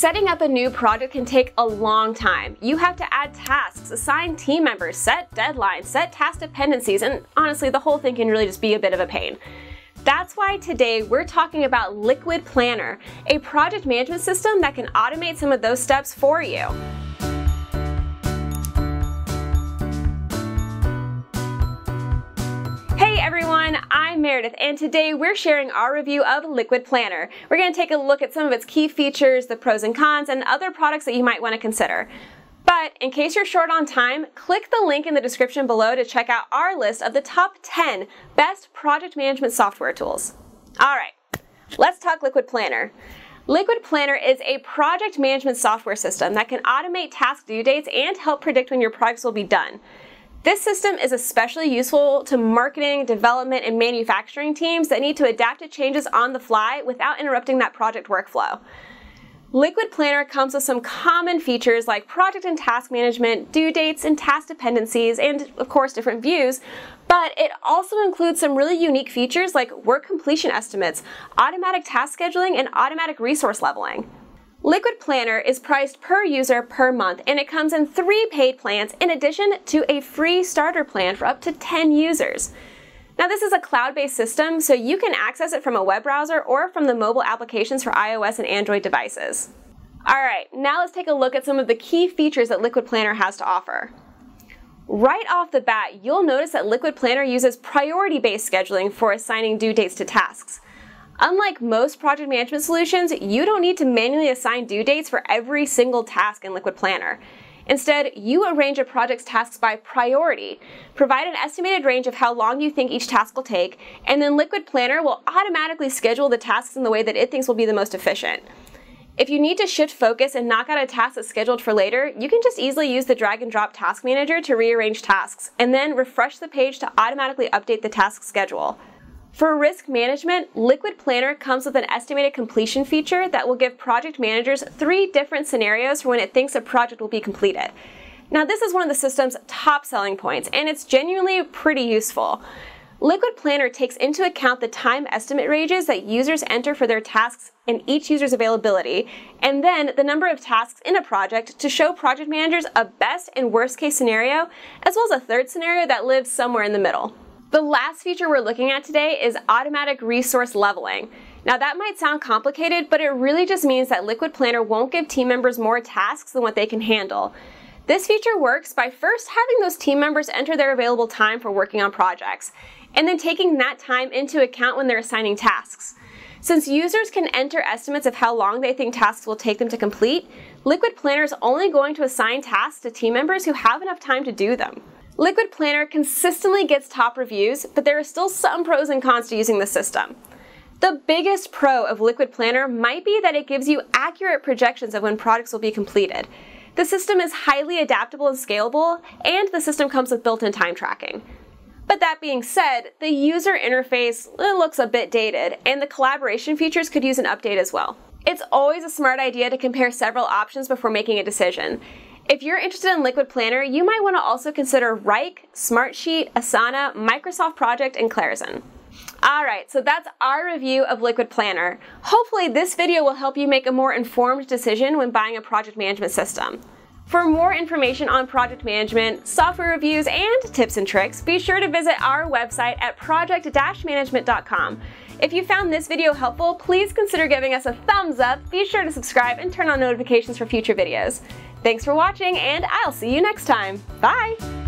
Setting up a new project can take a long time. You have to add tasks, assign team members, set deadlines, set task dependencies, and honestly, the whole thing can really just be a bit of a pain. That's why today we're talking about Liquid Planner, a project management system that can automate some of those steps for you. Everyone, I'm Meredith and today we're sharing our review of Liquid Planner. We're going to take a look at some of its key features, the pros and cons, and other products that you might want to consider. But in case you're short on time, click the link in the description below to check out our list of the top 10 best project management software tools. Alright, let's talk Liquid Planner. Liquid Planner is a project management software system that can automate task due dates and help predict when your projects will be done. This system is especially useful to marketing, development, and manufacturing teams that need to adapt to changes on the fly without interrupting that project workflow. Liquid Planner comes with some common features like project and task management, due dates and task dependencies, and of course different views, but it also includes some really unique features like work completion estimates, automatic task scheduling, and automatic resource leveling. Liquid Planner is priced per user per month and it comes in three paid plans in addition to a free starter plan for up to 10 users. Now this is a cloud-based system, so you can access it from a web browser or from the mobile applications for iOS and Android devices. Alright, now let's take a look at some of the key features that Liquid Planner has to offer. Right off the bat, you'll notice that Liquid Planner uses priority-based scheduling for assigning due dates to tasks. Unlike most project management solutions, you don't need to manually assign due dates for every single task in Liquid Planner. Instead, you arrange a project's tasks by priority, provide an estimated range of how long you think each task will take, and then Liquid Planner will automatically schedule the tasks in the way that it thinks will be the most efficient. If you need to shift focus and knock out a task that's scheduled for later, you can just easily use the drag and drop task manager to rearrange tasks, and then refresh the page to automatically update the task schedule. For risk management, Liquid Planner comes with an estimated completion feature that will give project managers three different scenarios for when it thinks a project will be completed. Now, this is one of the system's top selling points, and it's genuinely pretty useful. Liquid Planner takes into account the time estimate ranges that users enter for their tasks and each user's availability, and then the number of tasks in a project to show project managers a best and worst case scenario, as well as a third scenario that lives somewhere in the middle. The last feature we're looking at today is automatic resource leveling. Now that might sound complicated, but it really just means that Liquid Planner won't give team members more tasks than what they can handle. This feature works by first having those team members enter their available time for working on projects, and then taking that time into account when they're assigning tasks. Since users can enter estimates of how long they think tasks will take them to complete, Liquid Planner is only going to assign tasks to team members who have enough time to do them. Liquid Planner consistently gets top reviews, but there are still some pros and cons to using the system. The biggest pro of Liquid Planner might be that it gives you accurate projections of when products will be completed. The system is highly adaptable and scalable, and the system comes with built-in time tracking. But that being said, the user interface looks a bit dated, and the collaboration features could use an update as well. It's always a smart idea to compare several options before making a decision. If you're interested in Liquid Planner, you might want to also consider Wrike, Smartsheet, Asana, Microsoft Project, and Clarizen. Alright, so that's our review of Liquid Planner. Hopefully this video will help you make a more informed decision when buying a project management system. For more information on project management, software reviews, and tips and tricks, be sure to visit our website at project-management.com. If you found this video helpful, please consider giving us a thumbs up, be sure to subscribe, and turn on notifications for future videos. Thanks for watching, and I'll see you next time. Bye!